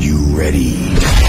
you ready?